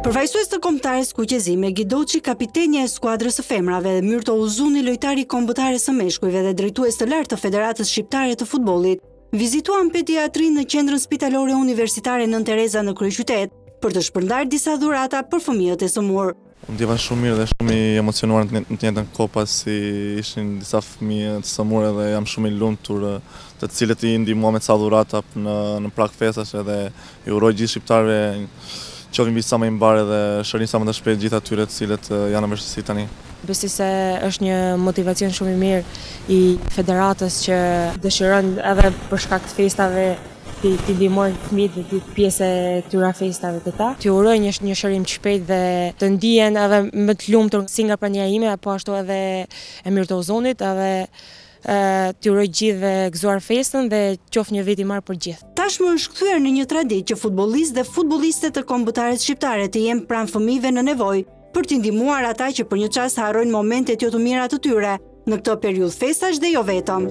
Përfaqësues të Kombëtares Kuqezi, Megi Doçi, kapitenja e skuadrës së femrave dhe Myrto Uzuni, lojtari i Kombëtares së meshkujve dhe drejtues të lartë të Federatës Shqiptare të Futbollit, vizituan pediatrinë në Qendrën Spitalore Universitare Nënë Tereza në kryeqytet për të shpërndarë disa dhurata për fëmijët e sëmurë. U ndjeva shumë mirë dhe shumë i emocionuar në të njëjtën kohë pasi ishin disa fëmijë të sëmurë dhe jam shumë i lumtur të cilët i ndihmuam me ca dhurata në në prag festash edhe i uroj gjithë shqiptarëve qoftë vit sa më i mbarë dhe shërim sa më të shpejtë gjithë atyre të cilët janë në vështirësi tani. Besoj se është një motivacion shumë i mirë i federatës që dëshiron edhe për shkak të festave T'i t'i ndihmojë fëmijët me u bë pjesë e këtyra festave me ta. T'ju uroj një një shërim të shpejtë dhe të ndihen edhe më të lumtur si nga prania ime e po ashtu edhe e Myrto Uzunit edhe t'ju uroj gjithëve gëzuar festën dhe qoftë një vit i mbarë për gjithë. Tashmë është kthyer në një traditë që futbollistë dhe futbolliste të Kombëtares Shqiptare të jenë pranë fëmijëve në nevojë për t'i ndihmuar ata që për një çast harrojnë momentet jo të mira të tyre, në këtë periudhë festash dhe jo vetëm.